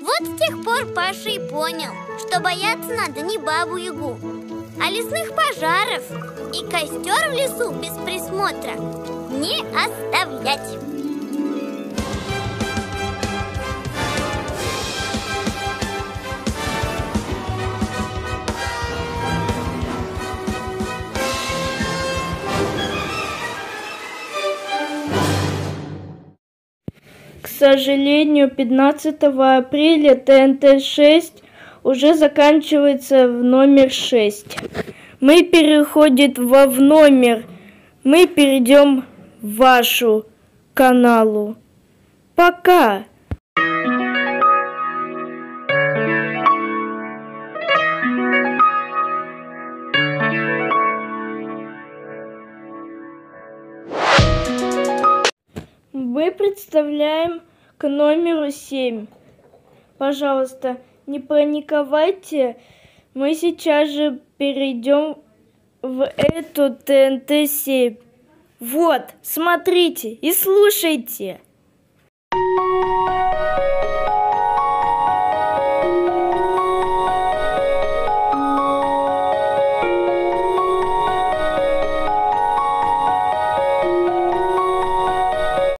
Вот с тех пор Паша и понял, что бояться надо не бабу-ягу, а лесных пожаров и костер в лесу без присмотра не оставлять. Сожалению, 15 апреля ТНТ-6 уже заканчивается в номер 6. Мы переходим во в номер. Мы перейдем в вашу каналу. Пока! Мы представляем к номеру 7. Пожалуйста, не паниковайте. Мы сейчас же перейдем в эту ТНТ-7. Вот, смотрите и слушайте.